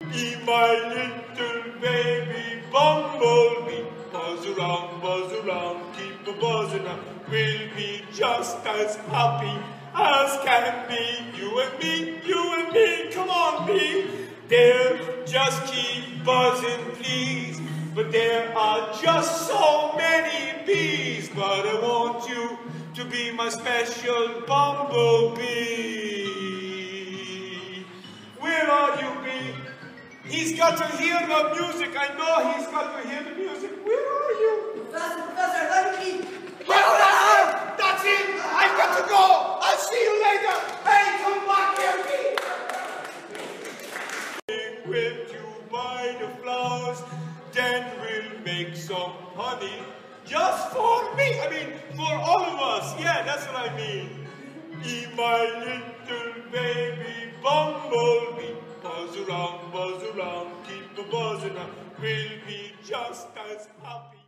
Be my little baby bumblebee. Buzz around, buzz around, keep a buzzing up. We'll be just as happy as can be. You and me, you and me, come on, bee. There, just keep buzzing, please. But there are just so many bees. But I want you to be my special bumblebee. He's got to hear the music. I know he's got to hear the music. Where are you? Professor, Professor, let me Well, that's, that's it. I've got to go. I'll see you later. Hey, come back here, me. With you buy the flowers, then we'll make some honey. Just for me. I mean, for all of us. Yeah, that's what I mean. Be my little baby bumblebee. Buzz around, around, keep a buzzing. We'll be just as happy.